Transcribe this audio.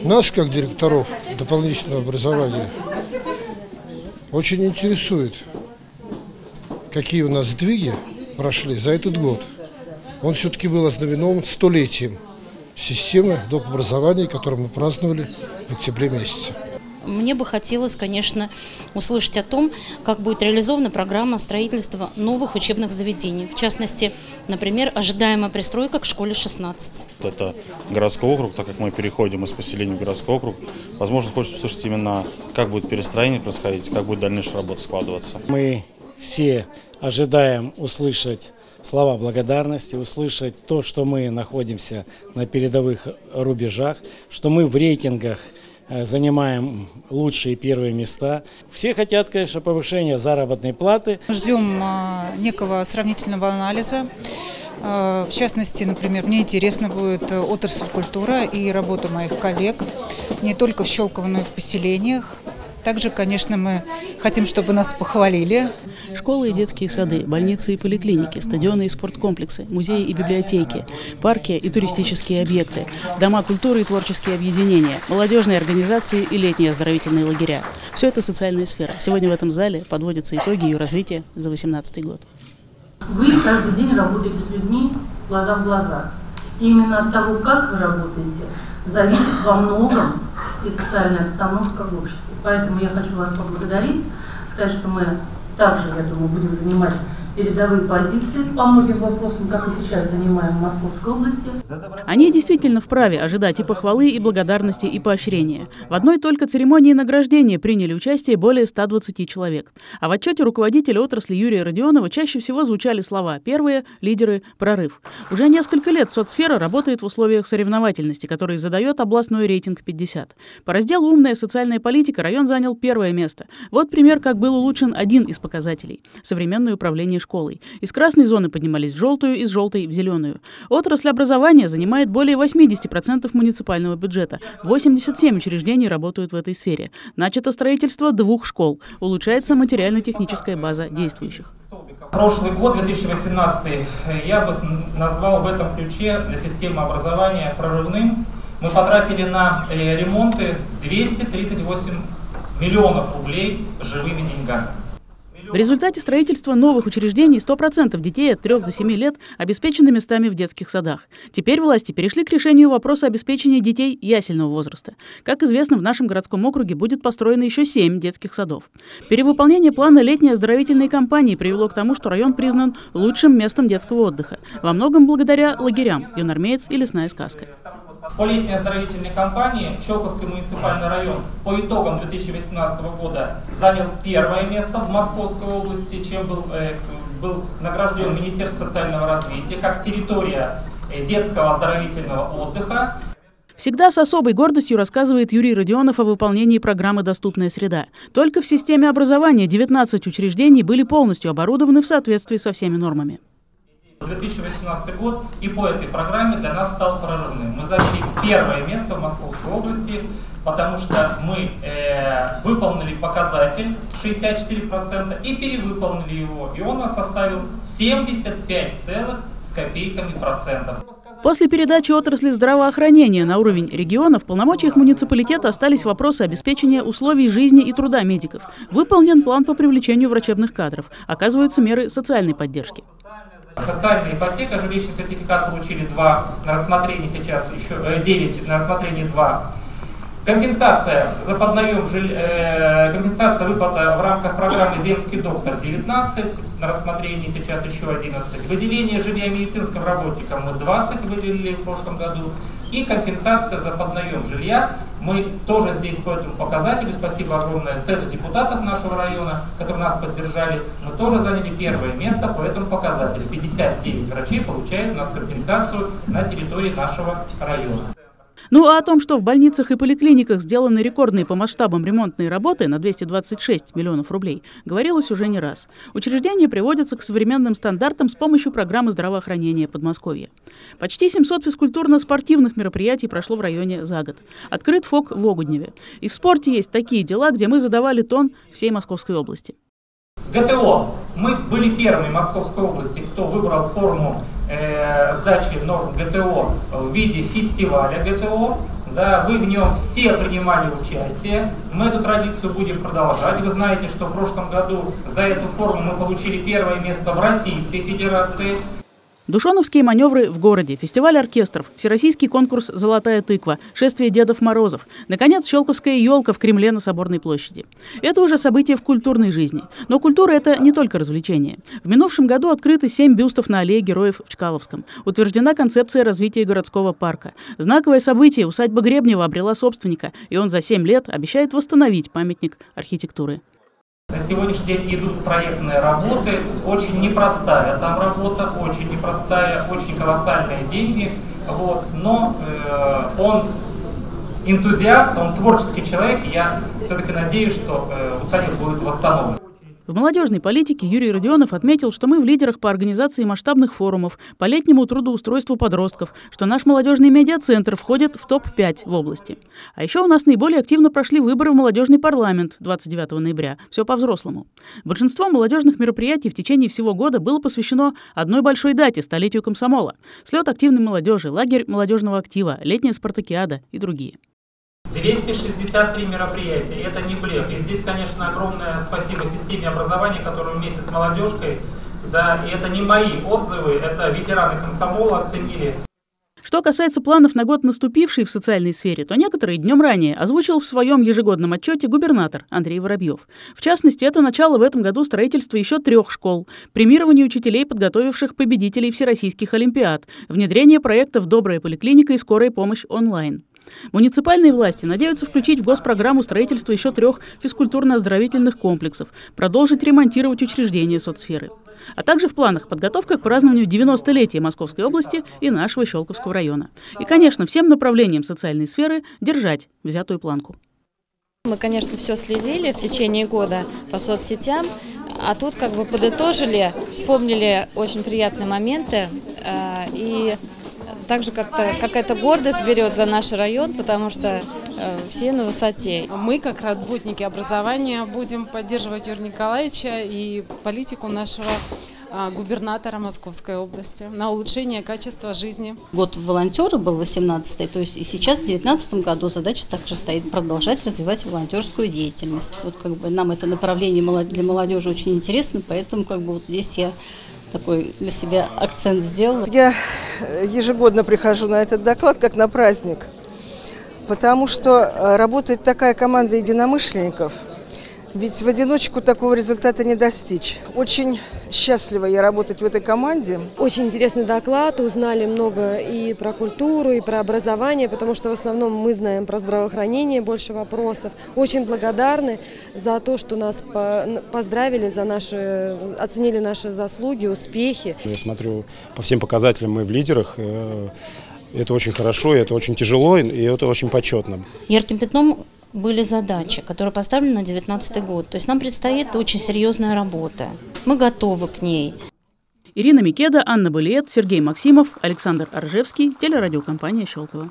Нас, как директоров дополнительного образования, очень интересует, какие у нас сдвиги прошли за этот год. Он все-таки был ознаменован столетием системы доп. образования, которую мы праздновали в октябре месяце. Мне бы хотелось, конечно, услышать о том, как будет реализована программа строительства новых учебных заведений. В частности, например, ожидаемая пристройка к школе 16. Это городской округ, так как мы переходим из поселения в городской округ. Возможно, хочется услышать именно, как будет перестроение происходить, как будет дальнейшая работа складываться. Мы все ожидаем услышать слова благодарности, услышать то, что мы находимся на передовых рубежах, что мы в рейтингах занимаем лучшие первые места. Все хотят, конечно, повышения заработной платы. Ждем а, некого сравнительного анализа. А, в частности, например, мне интересно будет отрасль культура и работа моих коллег не только в Щелково, но и в поселениях. Также, конечно, мы хотим, чтобы нас похвалили. Школы и детские сады, больницы и поликлиники, стадионы и спорткомплексы, музеи и библиотеки, парки и туристические объекты, дома культуры и творческие объединения, молодежные организации и летние оздоровительные лагеря. Все это социальная сфера. Сегодня в этом зале подводятся итоги ее развития за 2018 год. Вы каждый день работаете с людьми глаза в глаза. Именно от того, как вы работаете, зависит во многом и социальная обстановка в обществе. Поэтому я хочу вас поблагодарить, сказать, что мы также, я думаю, будем занимать передовые позиции по многим вопросам, как и сейчас занимаем в Московской области. Они действительно вправе ожидать и похвалы, и благодарности, и поощрения. В одной только церемонии награждения приняли участие более 120 человек. А в отчете руководителя отрасли Юрия Родионова чаще всего звучали слова «первые», «лидеры», «прорыв». Уже несколько лет соцсфера работает в условиях соревновательности, который задает областной рейтинг 50. По разделу «Умная социальная политика» район занял первое место. Вот пример, как был улучшен один из показателей – современное управление школой. Из красной зоны поднимались в желтую, из желтой в зеленую. Отрасль образования занимает более 80% муниципального бюджета. 87 учреждений работают в этой сфере. Начато строительство двух школ. Улучшается материально-техническая база действующих. Прошлый год, 2018, я бы назвал в этом ключе для системы образования прорывным. Мы потратили на э, ремонты 238 миллионов рублей живыми деньгами. В результате строительства новых учреждений 100% детей от 3 до 7 лет обеспечены местами в детских садах. Теперь власти перешли к решению вопроса обеспечения детей ясельного возраста. Как известно, в нашем городском округе будет построено еще 7 детских садов. Перевыполнение плана летней оздоровительной кампании привело к тому, что район признан лучшим местом детского отдыха. Во многом благодаря лагерям «Юнармеец» и «Лесная сказка». По летней оздоровительной кампании Щелковский муниципальный район по итогам 2018 года занял первое место в Московской области, чем был, э, был награжден Министерство социального развития как территория э, детского оздоровительного отдыха. Всегда с особой гордостью рассказывает Юрий Родионов о выполнении программы «Доступная среда». Только в системе образования 19 учреждений были полностью оборудованы в соответствии со всеми нормами. 2018 год и по этой программе для нас стал прорывным. Мы заняли первое место в Московской области, потому что мы э, выполнили показатель 64% и перевыполнили его. И он нас составил 75 целых с копейками процентов. После передачи отрасли здравоохранения на уровень региона в полномочиях муниципалитета остались вопросы обеспечения условий жизни и труда медиков. Выполнен план по привлечению врачебных кадров. Оказываются меры социальной поддержки. Социальная ипотека, жилищный сертификат получили 2, на рассмотрение сейчас еще 9, э, на рассмотрение 2. Компенсация за поднаем, жиль, э, компенсация выплата в рамках программы «Земский доктор» 19, на рассмотрение сейчас еще 11. Выделение жилья медицинским работникам мы 20 выделили в прошлом году. И компенсация за поднаем жилья. Мы тоже здесь по этому показателю, спасибо огромное Сету депутатов нашего района, которые нас поддержали, мы тоже заняли первое место по этому показателю. 59 врачей получают у нас компенсацию на территории нашего района. Ну а о том, что в больницах и поликлиниках сделаны рекордные по масштабам ремонтные работы на 226 миллионов рублей, говорилось уже не раз. Учреждения приводятся к современным стандартам с помощью программы здравоохранения Подмосковья. Почти 700 физкультурно-спортивных мероприятий прошло в районе за год. Открыт ФОК в Огудневе. И в спорте есть такие дела, где мы задавали тон всей Московской области. ГТО. Мы были первыми в Московской области, кто выбрал форму э, сдачи норм ГТО в виде фестиваля ГТО. да, вы в нем все принимали участие. Мы эту традицию будем продолжать. Вы знаете, что в прошлом году за эту форму мы получили первое место в Российской Федерации. Душоновские маневры в городе, фестиваль оркестров, всероссийский конкурс «Золотая тыква», шествие Дедов Морозов, наконец, Щелковская елка в Кремле на Соборной площади. Это уже события в культурной жизни. Но культура – это не только развлечение. В минувшем году открыты семь бюстов на аллее героев в Чкаловском. Утверждена концепция развития городского парка. Знаковое событие усадьба Гребнева обрела собственника, и он за семь лет обещает восстановить памятник архитектуры. На сегодняшний день идут проектные работы, очень непростая там работа, очень непростая, очень колоссальные деньги, вот, но э, он энтузиаст, он творческий человек, и я все-таки надеюсь, что э, усадьба будет восстановлена. В молодежной политике Юрий Родионов отметил, что мы в лидерах по организации масштабных форумов, по летнему трудоустройству подростков, что наш молодежный медиацентр входит в топ-5 в области. А еще у нас наиболее активно прошли выборы в молодежный парламент 29 ноября. Все по-взрослому. Большинство молодежных мероприятий в течение всего года было посвящено одной большой дате – столетию комсомола. Слет активной молодежи, лагерь молодежного актива, летняя спартакиада и другие. 263 мероприятия, это не блеф. И здесь, конечно, огромное спасибо системе образования, которая вместе с молодежкой, да, и это не мои отзывы, это ветераны комсомола оценили. Что касается планов на год наступивший в социальной сфере, то некоторые днем ранее озвучил в своем ежегодном отчете губернатор Андрей Воробьев. В частности, это начало в этом году строительства еще трех школ, премирование учителей, подготовивших победителей всероссийских олимпиад, внедрение проектов «Добрая поликлиника» и «Скорая помощь онлайн». Муниципальные власти надеются включить в госпрограмму строительство еще трех физкультурно-оздоровительных комплексов, продолжить ремонтировать учреждения соцсферы. А также в планах подготовка к празднованию 90-летия Московской области и нашего Щелковского района. И, конечно, всем направлениям социальной сферы держать взятую планку. Мы, конечно, все следили в течение года по соцсетям, а тут как бы подытожили, вспомнили очень приятные моменты э, и также как-то какая-то гордость берет за наш район, потому что э, все на высоте. Мы, как работники образования, будем поддерживать Юрия Николаевича и политику нашего а, губернатора Московской области на улучшение качества жизни. Год волонтера был 18-й, то есть и сейчас в 2019 году задача также стоит продолжать развивать волонтерскую деятельность. Вот как бы нам это направление для молодежи очень интересно, поэтому как бы вот здесь я такой для себя акцент сделала. Я ежегодно прихожу на этот доклад как на праздник, потому что э, работает такая команда единомышленников – ведь в одиночку такого результата не достичь. Очень счастлива я работать в этой команде. Очень интересный доклад, узнали много и про культуру, и про образование, потому что в основном мы знаем про здравоохранение, больше вопросов. Очень благодарны за то, что нас поздравили, за наши, оценили наши заслуги, успехи. Я смотрю, по всем показателям мы в лидерах. Э, это очень хорошо, это очень тяжело, и это очень почетно. Ярким пятном были задачи, которые поставлены на 2019 год. То есть нам предстоит очень серьезная работа. Мы готовы к ней. Ирина Микеда, Анна Балиет, Сергей Максимов, Александр Аржевский, телерадиокомпания «Щелково».